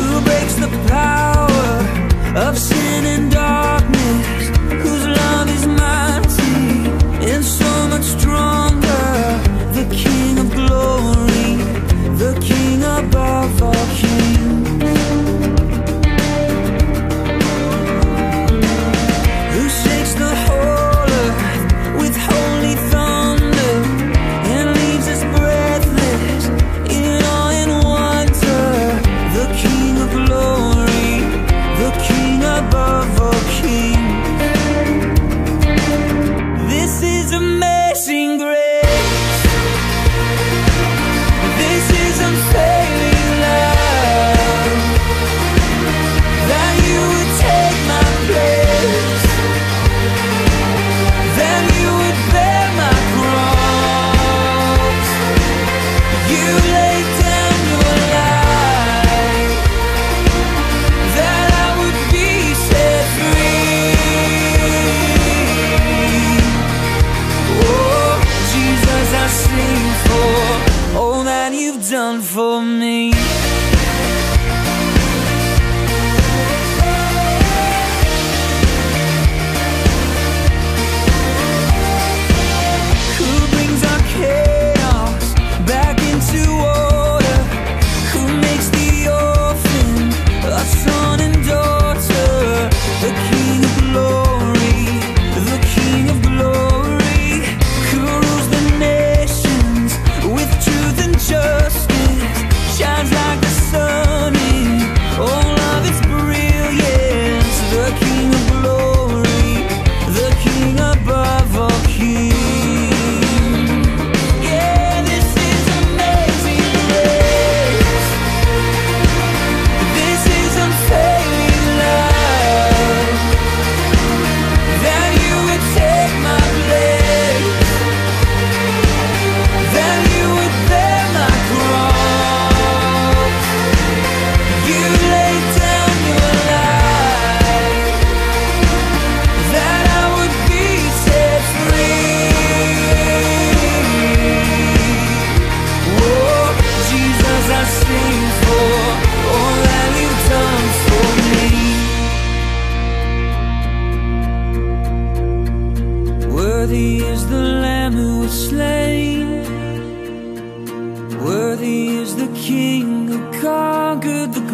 who breaks the power? amazing grace. Worthy is the Lamb who was slain. Worthy is the King who conquered the